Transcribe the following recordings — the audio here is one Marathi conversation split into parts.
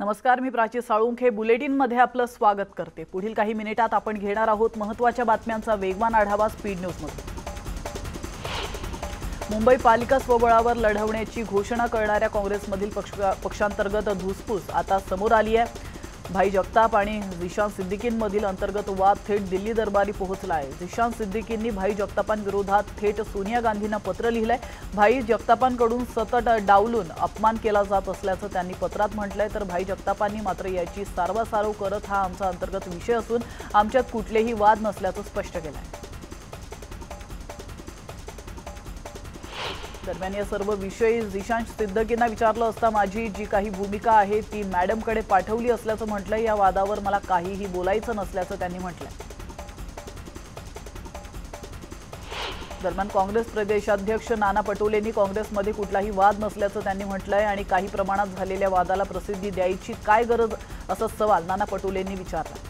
नमस्कार मी प्राची साळुंखे. बुलेटिनमध्ये आपलं स्वागत करते. पुढील काही मिनिटात आपण घेणार आहोत महत्त्वाच्या बातम्यांचा वेगवान आढावा स्पीड न्यूजमध्ये मुंबई पालिका स्वबळावर लढवण्याची घोषणा करणाऱ्या काँग्रेसमधील पक्ष पक्षांतर्गत धुसफूस आता समोर आली आहे. भाई जगताप आणि झिशान सिद्दीकींमधील अंतर्गत वाद थेट दिल्ली दरबारी पोहोचला आहे झिशान सिद्दीकींनी भाई जगतापांविरोधात थेट सोनिया गांधींना पत्र लिहिलंय. भाई जगतापांकडून सतत डावलून अपमान केला जात असल्याचं त्यांनी पत्रात म्हटलंय. तर भाई जगतापांनी मात्र याची सारवासारव करत हा आमचा अंतर्गत विषय असून आमच्यात कुठलेही वाद नसल्याचं स्पष्ट केलं आहे दरम्यान या सर्व विषयी झिशांश सिद्धकींना विचारलं असता माझी जी काही भूमिका आहे ती मॅडमकडे पाठवली असल्याचं म्हटलंय. या वादावर मला काहीही बोलायचं नसल्याचं त्यांनी म्हटलंय. दरम्यान काँग्रेस प्रदेशाध्यक्ष नाना पटोलेंनी काँग्रेसमध्ये कुठलाही वाद नसल्याचं त्यांनी म्हटलंय आणि काही प्रमाणात झालेल्या वादाला प्रसिद्धी द्यायची काय गरज असा सवाल नाना पटोलेंनी विचारला.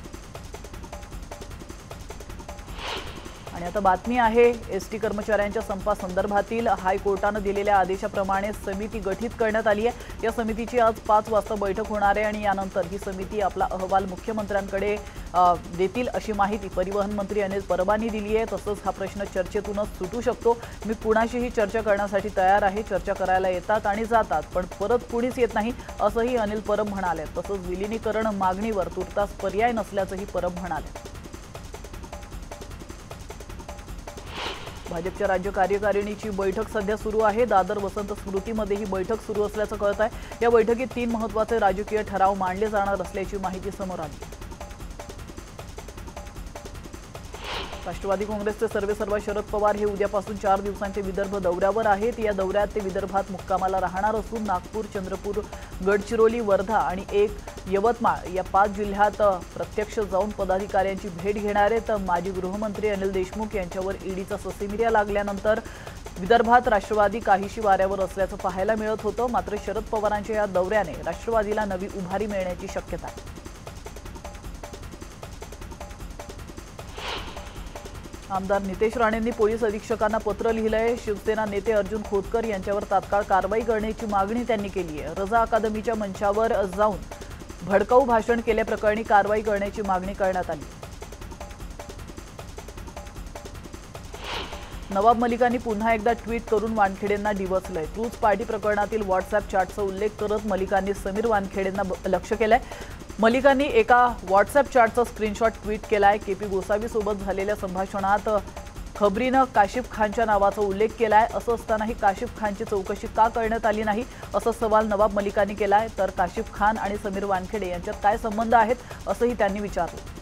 आणि आता बातमी आहे एस टी कर्मचाऱ्यांच्या संपासंदर्भातील हायकोर्टानं दिलेल्या आदेशाप्रमाणे समिती गठीत करण्यात आली आहे. या समितीची आज पाच वाजता बैठक होणार आहे आणि यानंतर ही समिती आपला अहवाल मुख्यमंत्र्यांकडे देतील अशी माहिती परिवहन मंत्री अनिल परबांनी दिली आहे. तसंच हा प्रश्न चर्चेतूनच सुटू शकतो. मी कुणाशीही चर्चा करण्यासाठी तयार आहे. चर्चा करायला येतात आणि जातात पण परत कुणीच येत नाही असंही अनिल परब म्हणाले तसंच विलिनीकरण मागणीवर तुर्तास पर्याय नसल्याचंही परब म्हणाले भाजपच्या राज्य कार्यकारिणीची बैठक सध्या सुरू आहे. दादर वसंत स्मृतीमध्ये ही बैठक सुरू असल्याचं कळत आहे. या बैठकीत तीन महत्त्वाचे राजकीय ठराव मांडले जाणार असल्याची माहिती समोर आली. राष्ट्रवादी काँग्रेसचे सर्वेसर्वा शरद पवार हे उद्यापासून चार दिवसांचे विदर्भ दौऱ्यावर आहेत. या दौऱ्यात ते विदर्भात मुक्कामाला राहणार असून नागपूर चंद्रपूर गडचिरोली वर्धा आणि एक यवतमाळ या पाच जिल्ह्यात प्रत्यक्ष जाऊन पदाधिकाऱ्यांची भेट घेणार आहेत. माजी गृहमंत्री अनिल देशमुख यांच्यावर ईडीचा ससेमिर्या लागल्यानंतर विदर्भात राष्ट्रवादी काहीशी वाऱ्यावर असल्याचं पाहायला मिळत होतं. मात्र शरद पवारांच्या या दौऱ्याने राष्ट्रवादीला नवी उभारी मिळण्याची शक्यता आहे. आमदार नितेश राणेंनी पोलीस अधीक्षकांना पत्र लिहिलंय. शिवसेना नेते अर्जुन खोतकर यांच्यावर तात्काळ कारवाई करण्याची मागणी त्यांनी केली आहे. रजा अकादमीच्या मंचावर जाऊन भडकाऊ भाषण केल्याप्रकरणी कारवाई करण्याची मागणी करण्यात आली. नवाब मलिकांनी पुन्हा एकदा ट्विट करून वानखेडेंना डिवचलंय. क्रूज पार्टी प्रकरणातील व्हॉट्सअप चॅटचा उल्लेख करत मलिकांनी समीर वानखेडेंना लक्ष केलंय. मलिकांनी एका व्हॉट्सअप चॅटचा स्क्रीनशॉट ट्विट केलाय. के पी गोसावीसोबत झालेल्या संभाषणात खबरीनं काशिफ खानच्या नावाचा उल्लेख केलाय. असं असतानाही काशिफ खानची चौकशी का करण्यात आली नाही? असा सवाल नवाब मलिकांनी केलाय. तर काशिफ खान आणि समीर वानखेडे यांच्यात काय संबंध आहेत? असंही त्यांनी विचारलं.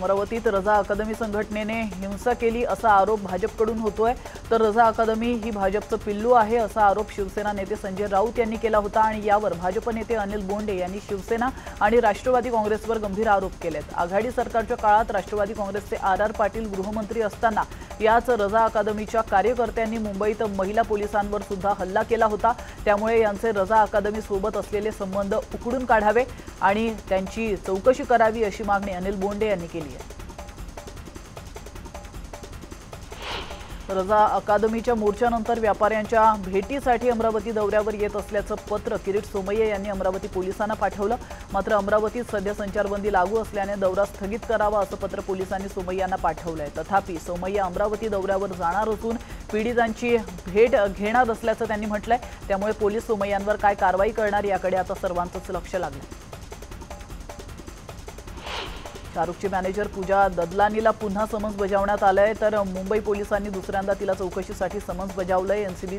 अमरावतीत रजा अकादमी संघटनेने हिंसा केली असा आरोप भाजपकडून होतोय. तर रजा अकादमी ही भाजपचं पिल्लू आहे असा आरोप शिवसेना नेते संजय राऊत यांनी केला होता आणि यावर भाजप नेते अनिल बोंडे यांनी शिवसेना आणि राष्ट्रवादी काँग्रेसवर गंभीर आरोप केलेत. आघाडी सरकारच्या काळात राष्ट्रवादी काँग्रेसचे आर आर पाटील गृहमंत्री असताना याच रजा अकादमीच्या कार्यकर्त्यांनी मुंबईत महिला पोलिसांवर सुद्धा हल्ला केला होता. त्यामुळे यांचे रजा अकादमी सोबत असलेले संबंध उकडून काढावे आणि त्यांची चौकशी करावी अशी मागणी अनिल बोंडे यांनी केली. आहे रजा अकादमीच्या मोर्चानंतर व्यापाऱ्यांच्या भेटीसाठी अमरावती दौऱ्यावर येत असल्याचं पत्र किरीट सोमय्या यांनी अमरावती पोलिसांना पाठवलं. मात्र अमरावतीत सध्या संचारबंदी लागू असल्याने दौरा स्थगित करावा असं पत्र पोलिसांनी सोमय्यांना पाठवलंय. तथापि सोमय्या अमरावती दौऱ्यावर जाणार असून पीडितांची भेट घेणार असल्याचं त्यांनी म्हटलंय. त्यामुळे पोलीस सोमय्यांवर काय कारवाई करणार याकडे आता सर्वांचंच लक्ष लागलं. शाहरुखची मॅनेजर पूजा ददलानीला पुन्हा समन्स बजावण्यात आलंय. तर मुंबई पोलिसांनी दुसऱ्यांदा तिला चौकशीसाठी समन्स बजावलंय. एनसीबी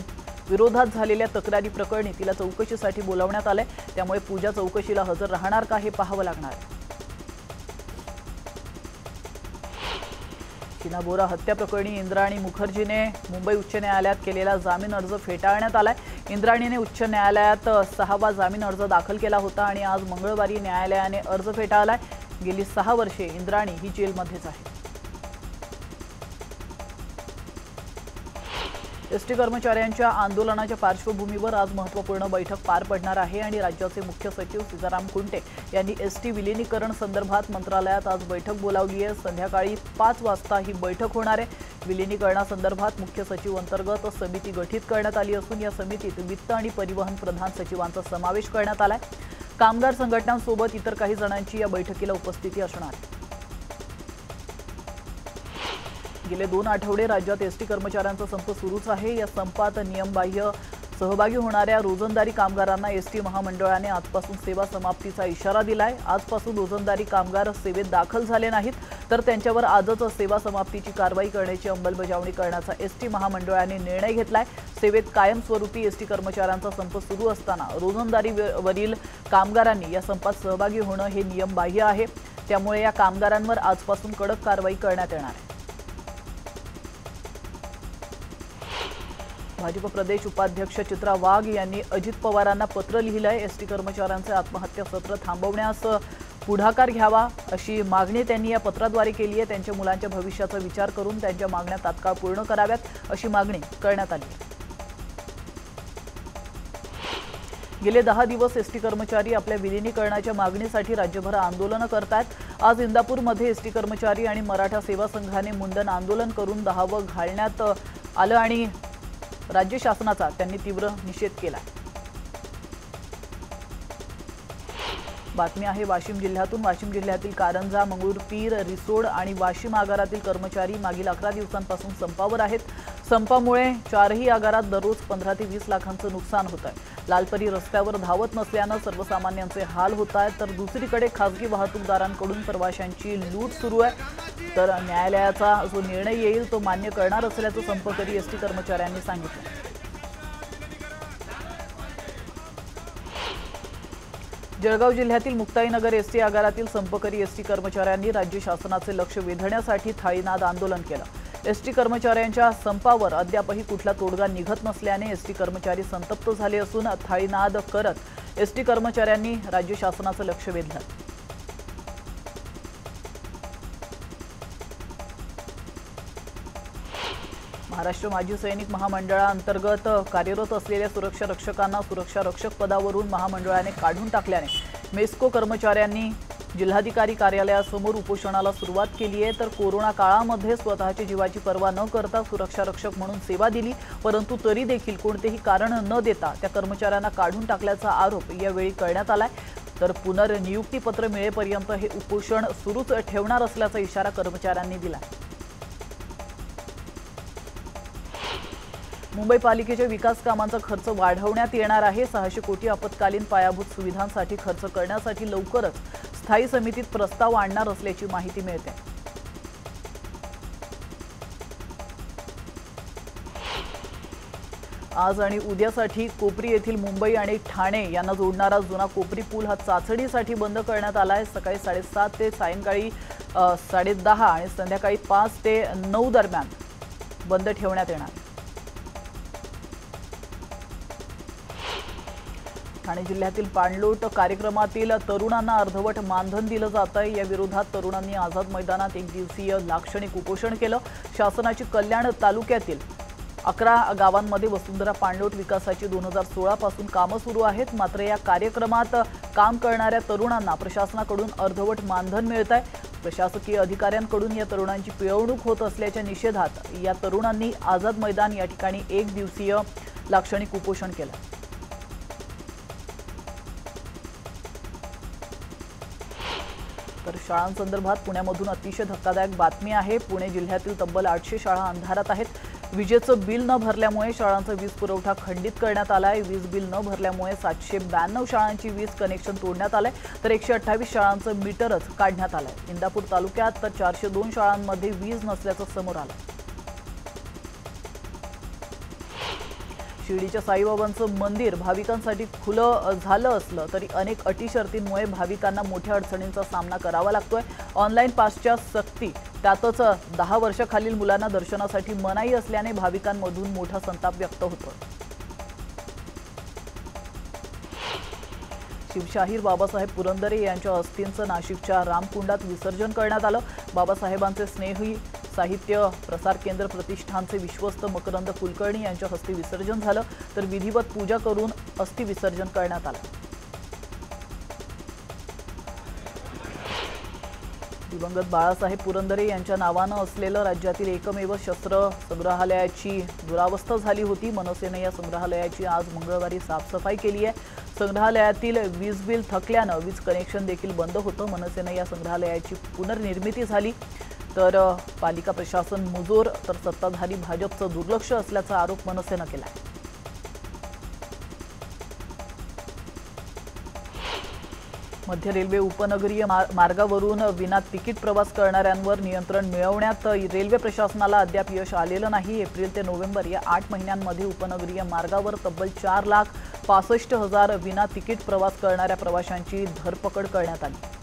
विरोधात झालेल्या तक्रारी प्रकरणी तिला चौकशीसाठी बोलावण्यात आलंय. त्यामुळे पूजा चौकशीला हजर राहणार का हे पाहावं लागणार. आहे शीना बोरा हत्या प्रकरणी इंद्राणी मुखर्जीने मुंबई उच्च न्यायालयात केलेला जामीन अर्ज फेटाळण्यात आलाय. इंद्राणीने उच्च न्यायालयात सहावा जामीन अर्ज दाखल केला होता आणि आज मंगळवारी न्यायालयाने अर्ज फेटाळलाय. गेली सहा वर्षे इंद्राणी ही जेलमध्येच आहे. एसटी कर्मचाऱ्यांच्या आंदोलनाच्या पार्श्वभूमीवर आज महत्त्वपूर्ण बैठक पार पडणार आहे आणि राज्याचे मुख्य सचिव सीताराम कुंटे यांनी एसटी विलिनीकरण संदर्भात मंत्रालयात आज बैठक बोलावली आहे. संध्याकाळी पाच वाजता ही बैठक होणार आहे. विलिनीकरणासंदर्भात मुख्य सचिव अंतर्गत समिती गठीत करण्यात आली असून या समितीत वित्त आणि परिवहन प्रधान सचिवांचा समावेश करण्यात आलाय कामगार संघटनांसोबत इतर काही जणांची या बैठकीला उपस्थिती असणार. गेले दोन आठवडे राज्यात एसटी कर्मचाऱ्यांचा संप सुरूच आहे. या संपात नियमबाह्य सहभागी होणाऱ्या रोजंदारी कामगारांना एसटी महामंडळाने आजपासून सेवा समाप्तीचा इशारा दिलाय. आजपासून रोजंदारी कामगार सेवेत दाखल झाले नाहीत तर त्यांच्यावर आजच सेवा समाप्तीची कारवाई करण्याची अंमलबजावणी करण्याचा एसटी महामंडळाने निर्णय घेतलाय. सेवेत कायमस्वरूपी एसटी कर्मचाऱ्यांचा संप सुरू असताना रोजंदारीवरील कामगारांनी या संपात सहभागी होणं हे नियमबाह्य आहे. त्यामुळे या कामगारांवर आजपासून कडक कारवाई करण्यात येणार आहे. भाजप प्रदेश उपाध्यक्ष चित्रा वाघ यांनी अजित पवारांना पत्र लिहिलंय. एसटी कर्मचाऱ्यांचे आत्महत्या सत्र थांबवण्यास पुढाकार घ्यावा अशी मागणी त्यांनी या पत्राद्वारे केली आहे. त्यांच्या मुलांच्या भविष्याचा विचार करून त्यांच्या मागण्या तात्काळ पूर्ण कराव्यात अशी मागणी करण्यात आली. आहे गेले दहा दिवस एसटी कर्मचारी आपल्या विलिनीकरणाच्या मागणीसाठी राज्यभर आंदोलनं करतायत. आज इंदापूरमध्ये एसटी कर्मचारी आणि मराठा सेवा संघाने मुंडन आंदोलन करून दहावं घालण्यात आलं आणि राज्य शासनाचा त्यांनी तीव्र निषेध केला. बातमी आहे वाशिम जिल्ह्यातून. वाशिम जिल्ह्यातील कारंजा मंगळूरपीर रिसोड आणि वाशिम आगारातील कर्मचारी मागील अकरा दिवसांपासून संपावर आहेत. संपामुळे चारही आगारात दररोज पंधरा ते वीस लाखांचं नुकसान होत आहे. लालपरी रस्त्यावर धावत नसल्यानं सर्वसामान्यांचे हाल होत आहेत. तर दुसरीकडे खासगी वाहतूकदारांकडून प्रवाशांची लूट सुरू आहे. तर न्यायालयाचा जो निर्णय येईल तो मान्य करणार असल्याचं संपकरी एसटी कर्मचाऱ्यांनी सांगितलं. जळगाव जिल्ह्यातील मुक्ताईनगर एसटी आगारातील संपकरी एसटी कर्मचाऱ्यांनी राज्य शासनाचे लक्ष वेधण्यासाठी थाळीनाद आंदोलन केलं. एसटी कर्मचाऱ्यांच्या संपावर अद्यापही कुठला तोडगा निघत नसल्याने एसटी कर्मचारी संतप्त झाले असून थाळीनाद करत एसटी कर्मचाऱ्यांनी राज्य शासनाचं लक्ष वेधलं. महाराष्ट्र माजी सैनिक महामंडळाअंतर्गत कार्यरत असलेल्या सुरक्षा रक्षकांना सुरक्षा रक्षक पदावरून महामंडळाने काढून टाकल्याने मेस्को कर्मचाऱ्यांनी जिल्हाधिकारी कार्यालयासमोर उपोषणाला सुरुवात केली आहे. तर कोरोना काळामध्ये स्वतःची जीवाची पर्वा न करता सुरक्षा रक्षक म्हणून सेवा दिली परंतु तरी देखील कोणतेही कारण न देता त्या कर्मचाऱ्यांना काढून टाकल्याचा आरोप यावेळी करण्यात आलाय. तर पुनर्नियुक्तीपत्र मिळेपर्यंत हे उपोषण सुरूच ठेवणार असल्याचा इशारा कर्मचाऱ्यांनी दिला मुंबई पालिकेच्या विकास कामांचा खर्च वाढवण्यात येणार आहे. सहाशे कोटी आपत्कालीन पायाभूत सुविधांसाठी खर्च करण्यासाठी लवकरच स्थायी समितीत प्रस्ताव आणणार असल्याची माहिती मिळते. आज आणि उद्यासाठी कोपरी येथील मुंबई आणि ठाणे यांना जोडणारा जुना कोपरी पूल हा चाचणीसाठी बंद करण्यात आला आहे. सकाळी साडेसात ते सायंकाळी साडेदहा आणि संध्याकाळी पाच ते नऊ दरम्यान बंद ठेवण्यात येणार. ठाणे जिल्ह्यातील पाणलोट कार्यक्रमातील तरुणांना अर्धवट मानधन दिलं जात आहे या विरोधात तरुणांनी आझाद मैदानात एक दिवसीय लाक्षणिक उपोषण केलं. शासनाची कल्याण तालुक्यातील अकरा गावांमध्ये वसुंधरा पाणलोट विकासाची दोन हजार सोळापासून कामं सुरू आहेत. मात्र या कार्यक्रमात काम करणाऱ्या तरुणांना प्रशासनाकडून अर्धवट मानधन मिळत आहे प्रशासकीय अधिकाऱ्यांकडून या तरुणांची पिळवणूक होत असल्याच्या निषेधात या तरुणांनी आझाद मैदान या ठिकाणी एक दिवसीय लाक्षणिक उपोषण केलं. तर शाळांसंदर्भात पुण्यामधून अतिशय धक्कादायक बातमी आहे. पुणे जिल्ह्यातील तब्बल आठशे शाळा अंधारात आहेत. विजेचं बिल न भरल्यामुळे शाळांचा वीज पुरवठा खंडित करण्यात आला आहे वीज बिल न भरल्यामुळे सातशे ब्याण्णव शाळांची वीज कनेक्शन तोडण्यात आलंय. तर एकशे अठ्ठावीस शाळांचं मीटरच काढण्यात आलं आहे इंदापूर तालुक्यात तर चारशे दोन शाळांमध्ये वीज नसल्याचं समोर आलं शिर्डीच्या साईबाबांचं मंदिर भाविकांसाठी खुलं झालं असलं तरी अनेक अटी शर्तींमुळे भाविकांना मोठ्या अडचणींचा सामना करावा लागतोय. ऑनलाईन पासच्या सक्ती त्यातच दहा वर्षाखालील मुलांना दर्शनासाठी मनाई असल्याने भाविकांमधून मोठा संताप व्यक्त होतो शिवशाहीर बाबासाहेब पुरंदरे यांच्या अस्थींचं नाशिकच्या रामकुंडात विसर्जन करण्यात आलं. बाबासाहेबांचे स्नेही साहित्य प्रसार केंद्र प्रतिष्ठानचे विश्वस्त मकरंद कुलकर्णी यांच्या हस्ते विसर्जन झालं तर विधिवत पूजा करून अस्थि विसर्जन करण्यात आलं. दिवंगत बाळासाहेब पुरंदरे यांच्या नावानं असलेलं राज्यातील एकमेव शस्त्र संग्रहालयाची दुरावस्था झाली होती. मनसेनं या संग्रहालयाची आज मंगळवारी साफसफाई केली आहे. संग्रहालयातील वीज बिल थकल्यानं वीज कनेक्शन देखील बंद होतं. मनसेनं या संग्रहालयाची पुनर्निर्मिती झाली. तर पालिका प्रशासन मुजोर तर सत्ताधारी भाजपचं दुर्लक्ष असल्याचा आरोप मनसेनं केला आहे मध्य रेल्वे उपनगरीय मार्गावरून विना तिकीट प्रवास करणाऱ्यांवर नियंत्रण मिळवण्यात रेल्वे प्रशासनाला अद्याप यश आलेलं नाही. एप्रिल ते नोव्हेंबर या आठ महिन्यांमध्ये उपनगरीय मार्गावर तब्बल चार लाख पासष्ट हजार विना तिकीट प्रवास करणाऱ्या प्रवाशांची धरपकड करण्यात आली.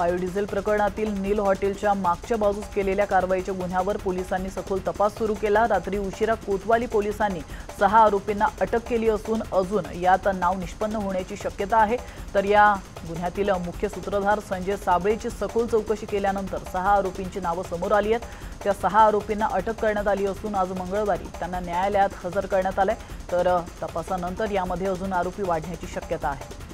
बायोडिझेल प्रकरणातील नील हॉटेलच्या मागच्या बाजूस केलेल्या कारवाईच्या गुन्ह्यावर पोलिसांनी सखोल तपास सुरू केला. रात्री उशिरा कोतवाली पोलिसांनी सहा आरोपींना अटक केली असून अजून यात नाव निष्पन्न होण्याची शक्यता आहे. तर या गुन्ह्यातील मुख्य सूत्रधार संजय साबळेची सखोल चौकशी केल्यानंतर सहा आरोपींची नावं समोर आली आहेत. त्या सहा आरोपींना अटक करण्यात आली असून आज मंगळवारी त्यांना न्यायालयात हजर करण्यात आलंय. तर तपासानंतर यामध्ये अजून आरोपी वाढण्याची शक्यता आहे.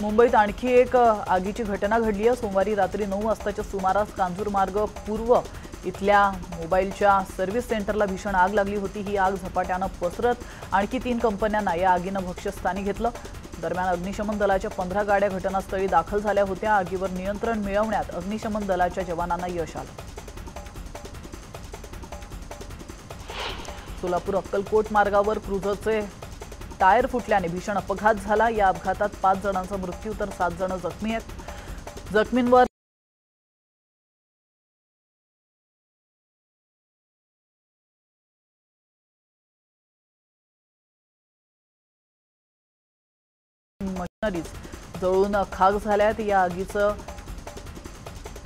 मुंबईत आणखी एक आगीची घटना घडली आहे. सोमवारी रात्री नऊ वाजताच्या सुमारास कांजूरमार्ग पूर्व इथल्या मोबाईलच्या सर्व्हिस सेंटरला भीषण आग लागली होती. ही आग झपाट्यानं पसरत आणखी तीन कंपन्यांना या आगीनं भक्ष्यस्थानी घेतलं. दरम्यान अग्निशमन दलाच्या पंधरा गाड्या घटनास्थळी दाखल झाल्या होत्या. आगीवर नियंत्रण मिळवण्यात अग्निशमन दलाच्या जवानांना यश आलं. सोलापूर अक्कलकोट मार्गावर क्रुझरचे टायर फुटल्याने भीषण अपघात झाला. या अपघातात पाच जणांचा मृत्यू तर सात जण जखमी आहेत. जखमींवर मशिनरीज जळून खाक झाल्यात या आगीचं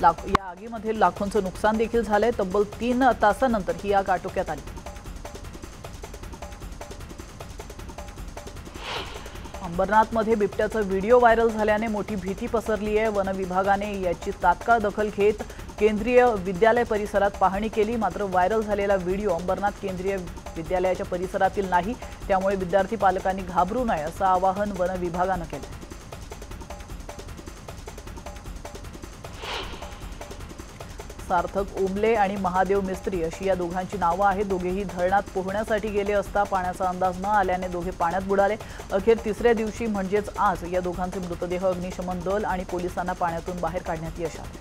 या आगीमध्ये लाखोंचं नुकसान देखील झालंय. तब्बल तीन तासानंतर ही आग आटोक्यात आली. अंबरनाथमध्ये बिबट्याचा व्हिडिओ व्हायरल झाल्याने मोठी भीती पसरली आहे. वन विभागाने याची तात्काळ दखल घेत केंद्रीय विद्यालय परिसरात पाहणी केली. मात्र व्हायरल झालेला व्हिडिओ अंबरनाथ केंद्रीय विद्यालयाच्या परिसरातील नाही. त्यामुळे विद्यार्थी पालकांनी घाबरू नये असं आवाहन वन विभागानं केलं. सार्थक ओमले आणि महादेव मिस्त्री अशी या दोघांची नावं आहेत. दोघेही धरणात पोहण्यासाठी गेले असता पाण्याचा अंदाज न आल्याने दोघे पाण्यात बुडाले. अखेर तिसऱ्या दिवशी म्हणजेच आज या दोघांचे मृतदेह अग्निशमन दल आणि पोलिसांना पाण्यातून बाहेर काढण्यात यश आले.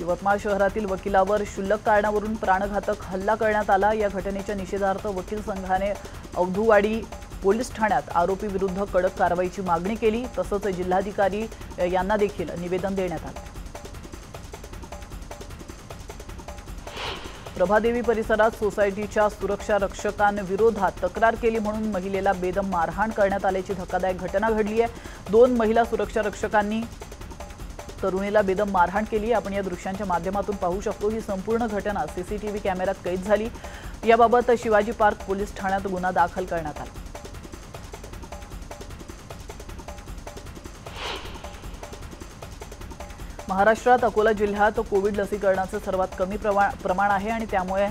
यवतमाळ शहरातील वकिलावर क्षुल्लक कारणावरून प्राणघातक हल्ला करण्यात आला. या घटनेच्या निषेधार्थ वकील संघाने अवधूवाडी पोलीस ठाण्यात आरोपी विरुद्ध कडक कारवाईची मागणी केली तसंच जिल्हाधिकारी यांना देखील निवेदन देण्यात आलं. प्रभादेवी परिसरात सोसायटीच्या सुरक्षा रक्षकांविरोधात तक्रार केली म्हणून महिलेला बेदम मारहाण करण्यात आल्याची धक्कादायक घटना घडली आहे. दोन महिला सुरक्षा रक्षकांनी तरुणीला बेदम मारहाण केली आपण या दृश्यांच्या माध्यमातून पाहू शकतो ही संपूर्ण घटना सीसीटीव्ही कॅमेऱ्यात कैद झाली. याबाबत शिवाजी पार्क पोलीस ठाण्यात गुन्हा दाखल करण्यात आला. महाराष्ट्रात अकोला जिल्ह्यात कोविड लसीकरणाचं सर्वात कमी प्रमाण आहे आणि त्यामुळे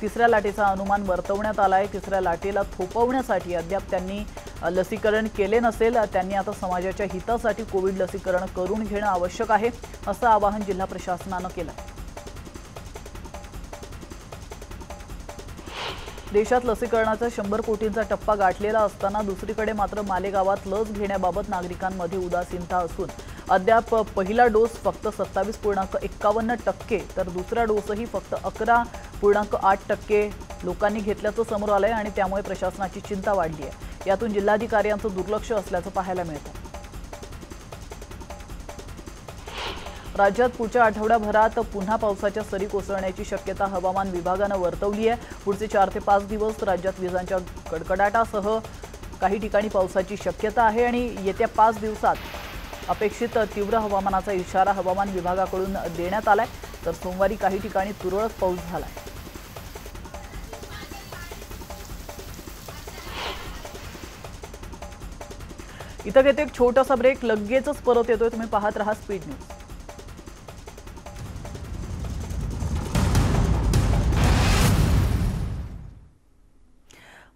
तिसऱ्या लाटेचा अनुमान वर्तवण्यात आला आहे. तिसऱ्या लाटेला थोपवण्यासाठी अद्याप त्यांनी लसीकरण केले नसेल. त्यांनी आता समाजाच्या हितासाठी कोविड लसीकरण करून घेणं आवश्यक आहे असं आवाहन जिल्हा प्रशासनानं केलं देशात लसीकरणाचा शंभर कोटींचा टप्पा गाठलेला असताना दुसरीकडे मात्र मालेगावात लस घेण्याबाबत नागरिकांमध्ये उदासीनता असून अद्याप पहिला डोस फक्त सत्तावीस पूर्णांक एक्कावन्न टक्के तर दुसरा डोसही फक्त अकरा पूर्णांक आठ टक्के लोकांनी घेतल्याचं समोर आलंय आणि त्यामुळे प्रशासनाची चिंता वाढली आहे यातून जिल्हाधिकाऱ्यांचं दुर्लक्ष असल्याचं पाहायला मिळतं राज्यात पुढच्या आठवड्याभरात पुन्हा पावसाच्या सरी कोसळण्याची शक्यता हवामान विभागानं वर्तवली आहे पुढचे चार ते पाच दिवस राज्यात विजांच्या कडकडाटासह काही ठिकाणी पावसाची शक्यता आहे आणि येत्या पाच दिवसात अपेक्षित तीव्र हवामानाचा इशारा हवामान विभागाकडून देण्यात आलाय. तर सोमवारी काही ठिकाणी तुरळक पाऊस झालाय. इथं घेतो एक छोटासा ब्रेक लगेचच परत येतोय. तुम्ही पाहत राहा स्पीड न्यूज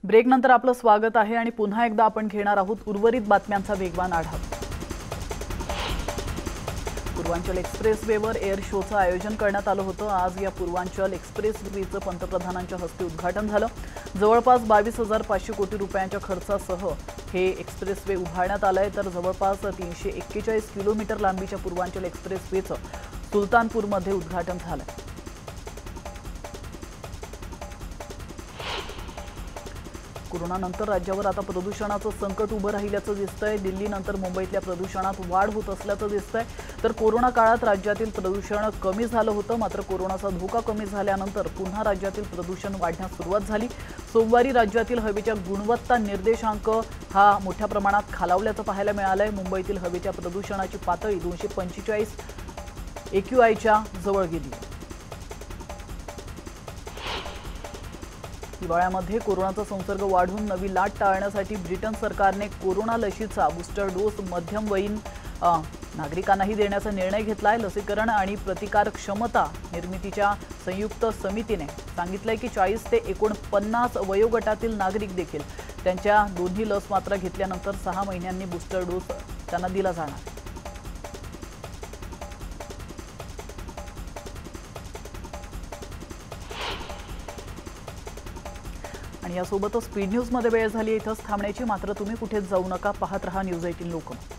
ब्रेकनंतर आपलं स्वागत आहे आणि पुन्हा एकदा आपण घेणार आहोत उर्वरित बातम्यांचा वेगवान आढावा. पूर्वांचल एक्सप्रेसवेवर एअर शोचं आयोजन करण्यात आलं होतं. आज या पूर्वांचल एक्सप्रेसवेचं पंतप्रधानांच्या हस्ते उद्घाटन झालं. जवळपास बावीस हजार पाचशे कोटी रुपयांच्या खर्चासह हे एक्सप्रेसवे उभारण्यात आलं आहे तर जवळपास तीनशे एक्केचाळीस किलोमीटर लांबीच्या पूर्वांचल एक्सप्रेसवेचं सुलतानपूरमध्ये उद्घाटन झालं. कोरोनानंतर राज्यावर आता प्रदूषणाचं संकट उभं राहिल्याचं दिसतंय. दिल्लीनंतर मुंबईतल्या प्रदूषणात वाढ होत असल्याचं दिसतंय. तर कोरोना काळात राज्यातील प्रदूषण कमी झालं होतं मात्र कोरोनाचा धोका कमी झाल्यानंतर पुन्हा राज्यातील प्रदूषण वाढण्यास सुरुवात झाली. सोमवारी राज्यातील हवेच्या गुणवत्ता निर्देशांक हा मोठ्या प्रमाणात खालावल्याचं पाहायला मिळालंय. मुंबईतील हवेच्या प्रदूषणाची पातळी दोनशे पंचेचाळीस एक्यूआयच्या जवळ गेली. हिवाळ्यामध्ये कोरोनाचा संसर्ग वाढून नवी लाट टाळण्यासाठी ब्रिटन सरकारने कोरोना लशीचा बूस्टर डोस मध्यमवयीन नागरिकांनाही देण्याचा निर्णय घेतला आहे लसीकरण आणि प्रतिकार क्षमता निर्मितीच्या संयुक्त समितीने सांगितलंय की चाळीस ते एकोणपन्नास वयोगटातील नागरिक देखील त्यांच्या दोन्ही लस मात्रा घेतल्यानंतर सहा महिन्यांनी बूस्टर डोस त्यांना दिला जाणार. यासोबतच स्पीड न्यूजमध्ये वेळ झाली इथंच थांबण्याची. मात्र तुम्ही कुठेच जाऊ नका पाहत रहा न्यूज एटीन लोकमत.